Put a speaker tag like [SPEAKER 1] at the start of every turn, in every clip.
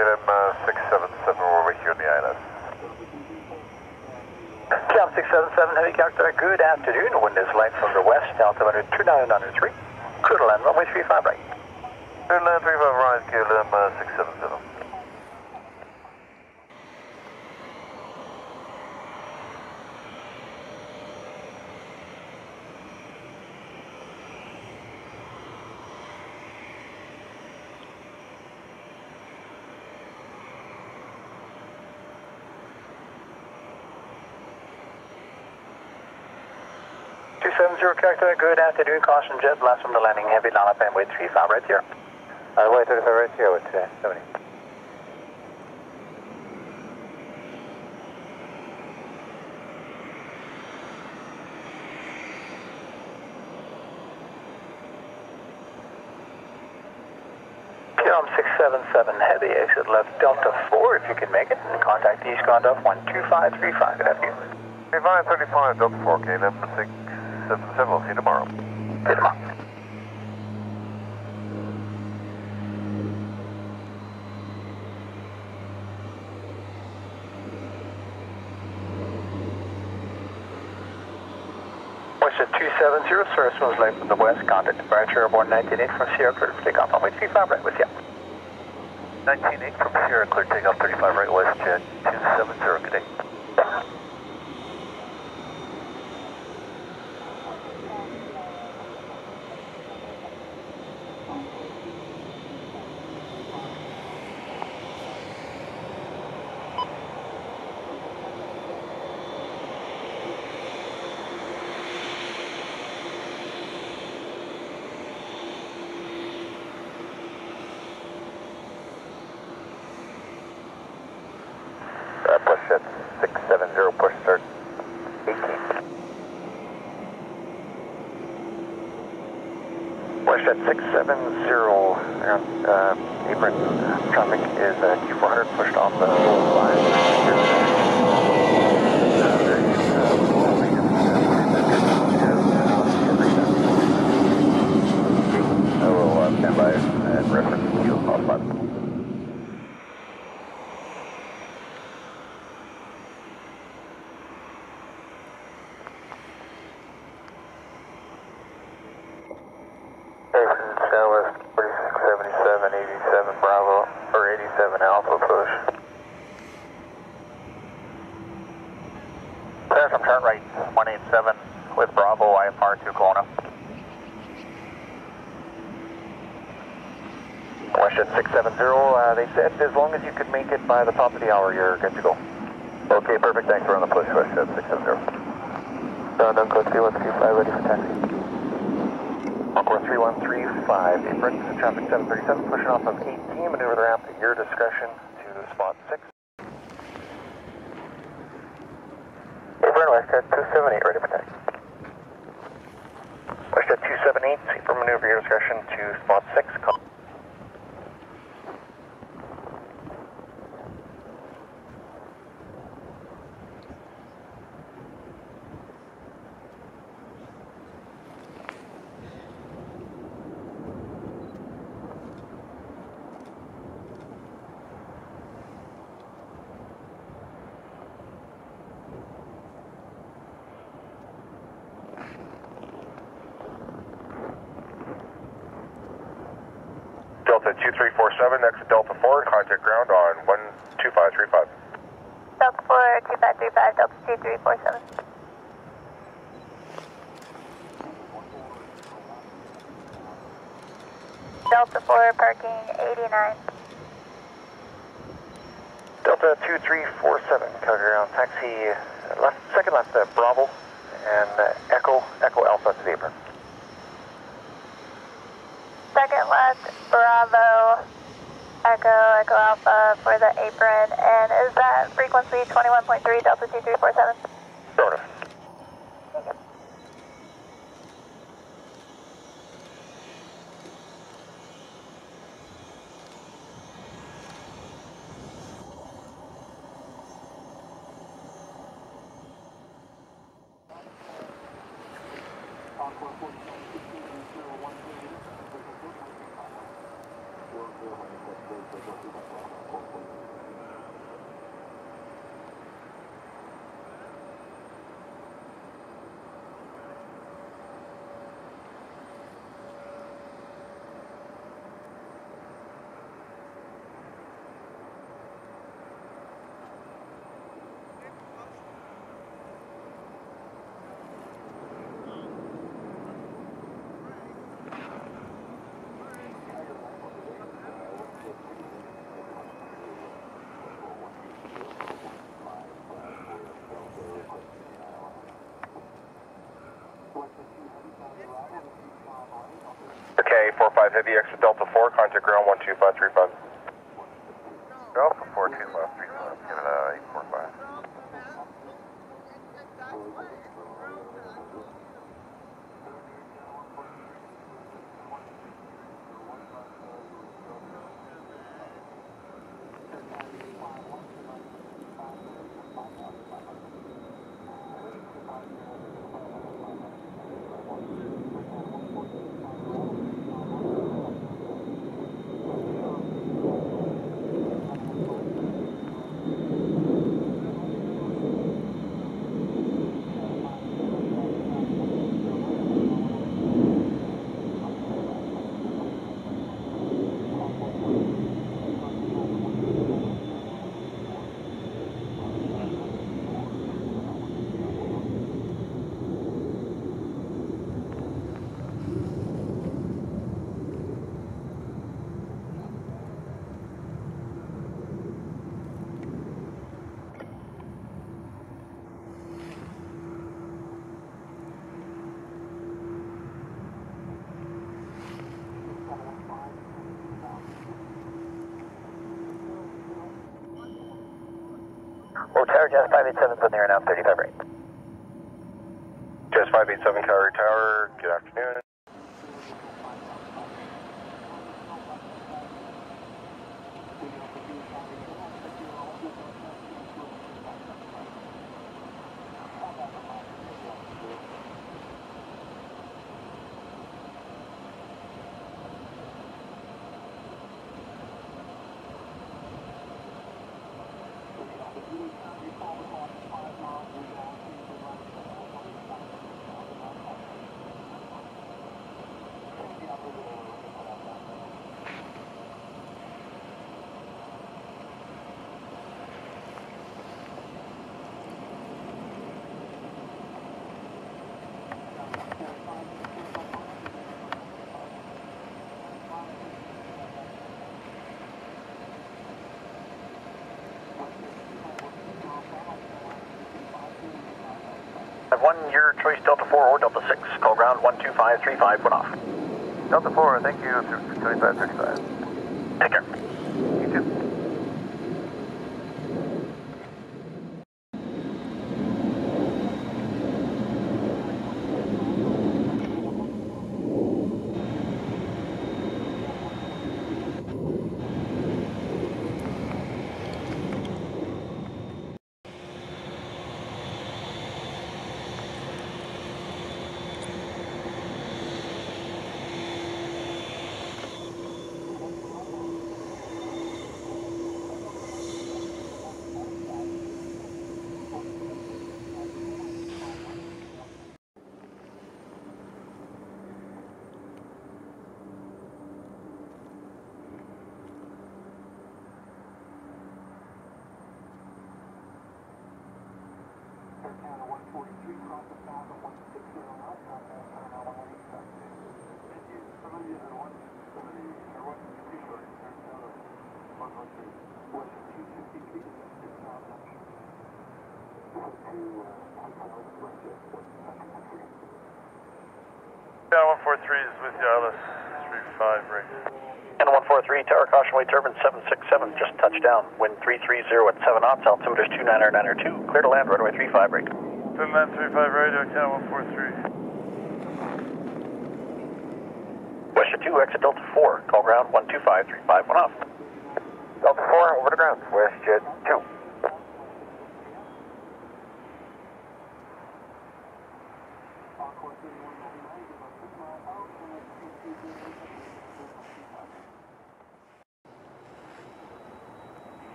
[SPEAKER 1] KLM uh, 677, we're with you in the ILS.
[SPEAKER 2] KLM 677, heavy Calgary Tower, good afternoon. Wind is light from the west, altimeter 2993. Clear to land, runway 35 right.
[SPEAKER 1] Clear land 35 right, KLM uh, 677.
[SPEAKER 2] Two seven zero character, good afternoon. Caution jet blast from the landing, heavy line up and way 35 right here.
[SPEAKER 3] Uh, way 35 right here with uh, 70.
[SPEAKER 2] KLM 677, heavy exit left Delta 4 if you can make it, and contact East Conduct 12535. Good afternoon.
[SPEAKER 1] 35, 35, Delta 4, KLM 677, we'll see you tomorrow.
[SPEAKER 2] See you tomorrow. WestJet 270, service was late from the west, contact departure airborne 198 from Sierra Clear, takeoff runway 35 right with you.
[SPEAKER 1] 198 from Sierra, clear takeoff 35 right, west jet 270, good day.
[SPEAKER 3] Uh, push at 670, push start 18. Push at 670, around uh, apron traffic is uh, Q400 pushed off the line. I will uh, stand by and reference you off 70. Uh, they said as long as you could make it by the top of the hour, you're good to go. Okay, perfect. Thanks. for on the push rush 670. Ground Encore 3135, ready for taxi. Encore 3135, apron traffic 737, pushing off of 18, maneuver the ramp at your discretion to spot 6. Apron, WestJet 278, ready for taxi. WestJet 278, apron maneuver your discretion to spot
[SPEAKER 1] contact ground on 12535.
[SPEAKER 4] Delta 4, 2535, Delta 2347. Delta 4, parking 89.
[SPEAKER 3] Delta 2347, Calgary ground taxi, left, second left, uh, Bravo, and uh, Echo, Echo Alpha to the apron.
[SPEAKER 4] Second left, Bravo, Echo, Echo Alpha for the apron. And is that frequency 21.3 Delta 2347?
[SPEAKER 3] Affirmative. Thank
[SPEAKER 5] you. Thank you. 45 Heavy Extra Delta 4, contact ground 12535.
[SPEAKER 1] Alpha 42535, give it a 845.
[SPEAKER 6] Well, Tower Jazz 587's on there now, 35 right.
[SPEAKER 5] Jazz 587 Calgary Tower, good afternoon.
[SPEAKER 6] One, your choice, Delta 4 or Delta 6. Call ground 12535, one off.
[SPEAKER 1] Delta 4, thank you, 2535.
[SPEAKER 6] Take care.
[SPEAKER 1] You too.
[SPEAKER 7] Yeah, 143 is with you, 35 right.
[SPEAKER 6] And 143, Tower Caution Way Turbine 767, just touched down. Wind 330 at 7 knots, altimeter is 29902. Clear to land, runway 35 break.
[SPEAKER 7] Finland 35 radio, Canada 143.
[SPEAKER 6] WestJet 2, exit Delta 4. Call ground 12535, one off.
[SPEAKER 5] Delta 4, over to ground. WestJet 2.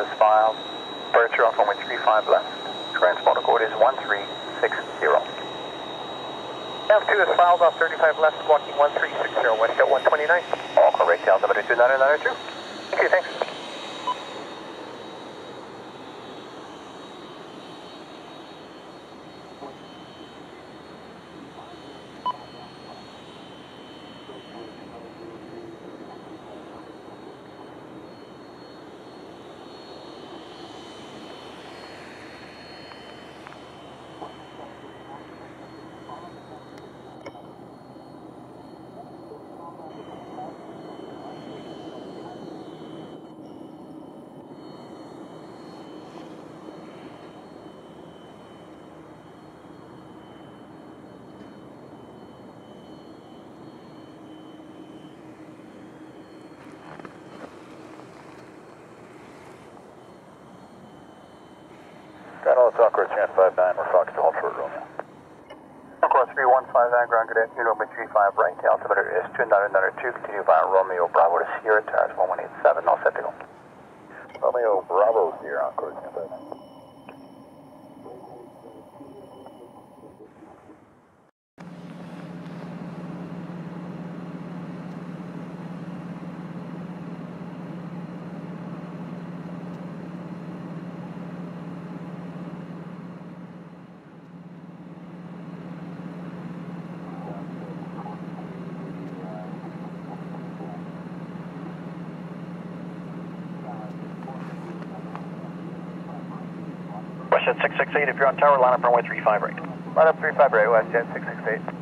[SPEAKER 2] Is filed. Departure off runway 35 left. Transponder code is 1360. F2 is filed off 35 left, walking 1360, WestJet 129. All correct, altimeter 2992. Thank you, thanks.
[SPEAKER 8] Charlie Foxtrot, chance 59, we're Fox to Ultra Romeo.
[SPEAKER 2] Request 3159, ground good afternoon, Romeo 35 right, altimeter is 2992, continue via Romeo Bravo to Sierra, tires 1187, all set to go.
[SPEAKER 8] Romeo Bravo Sierra, on course
[SPEAKER 2] WestJet 668. If you're on tower, line up runway 35 right. Line up 35 right, West jet 668.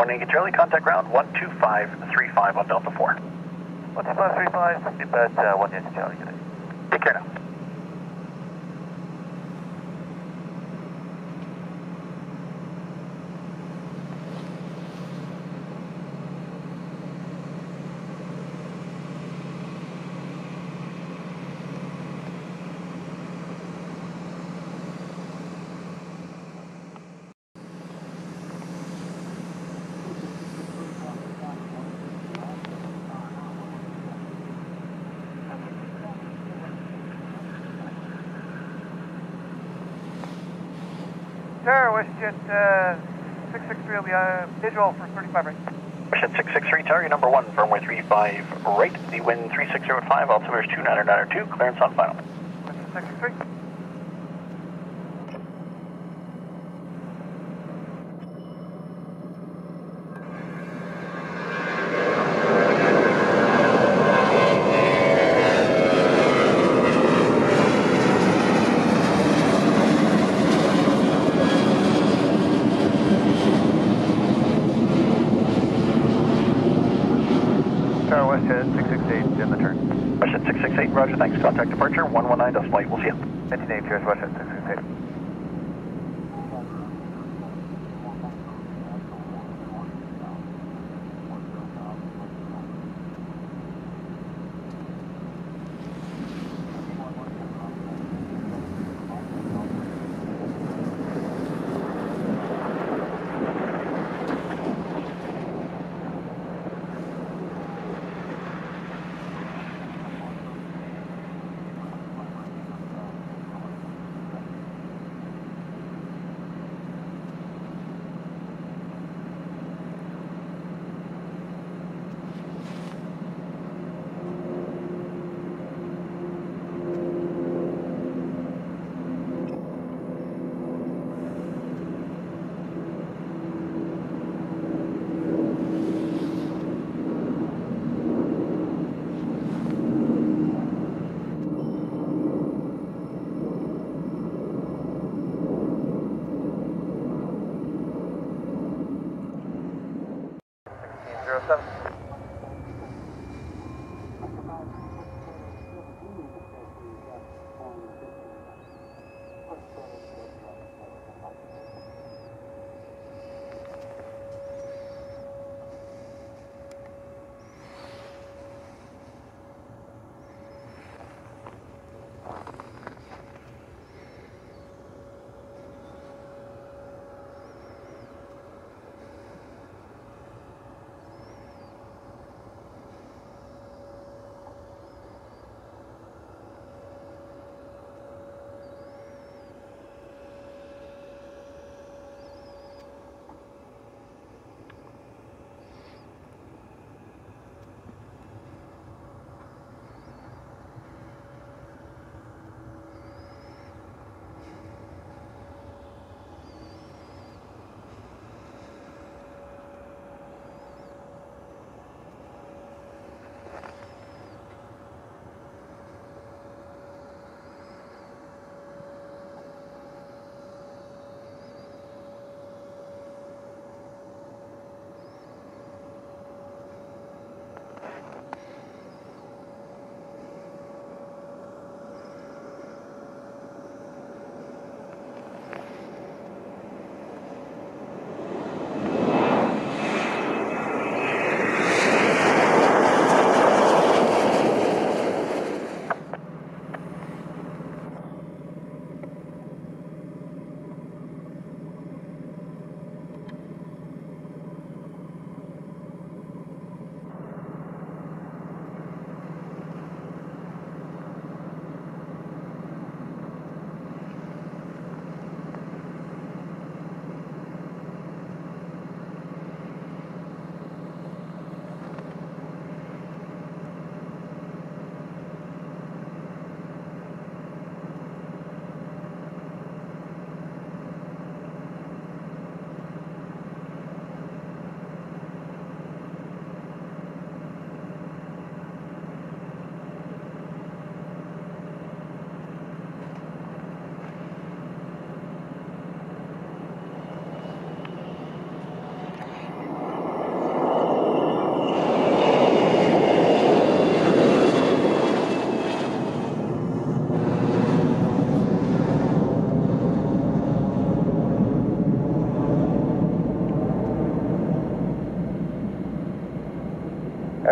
[SPEAKER 2] Speedbird 180 Charlie, contact ground 12535 on Delta 4.
[SPEAKER 1] 12535, Speedbird uh, 180 Charlie, good day.
[SPEAKER 2] Take care now.
[SPEAKER 9] Tower, Westjet uh, 663 will be uh, visual for 35 right.
[SPEAKER 2] Westjet 663, tower, number 1, runway 35 right, the wind 3605, altimeter is 2992, clearance on final.
[SPEAKER 9] Westjet 663.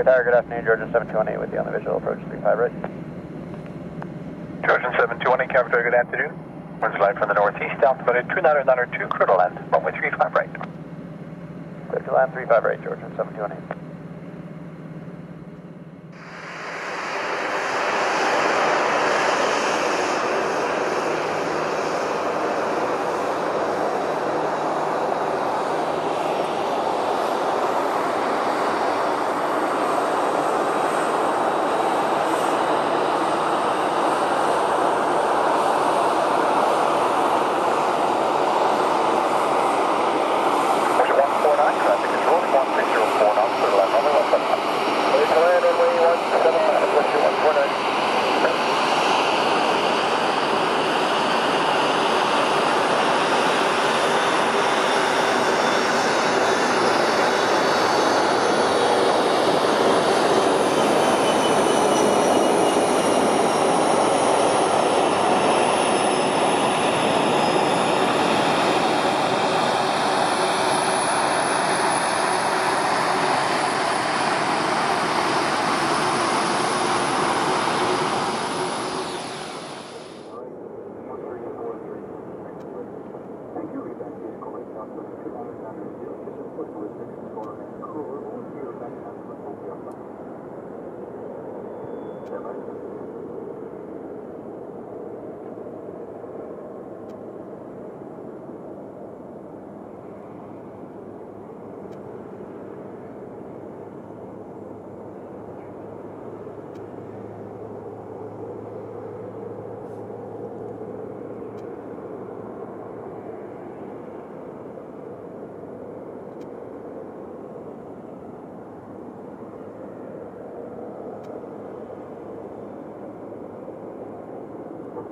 [SPEAKER 10] Calgary Tower, good afternoon. Georgian 728 with you on the visual approach 35 right.
[SPEAKER 2] Georgian 720, Calgary Tower, good afternoon. Winds light from the northeast, altimeter 2992, clear to land, runway 35 right.
[SPEAKER 10] Clear to land 35 right, Georgian 728.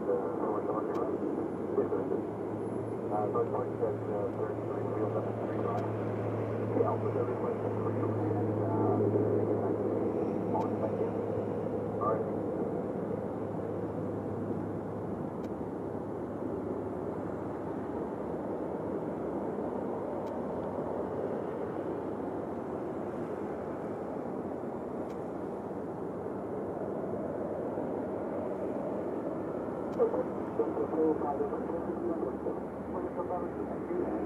[SPEAKER 2] Uh, Northwest has uh, 33 wheels up and three
[SPEAKER 11] drives. The Alpha's a replacement for you. あ。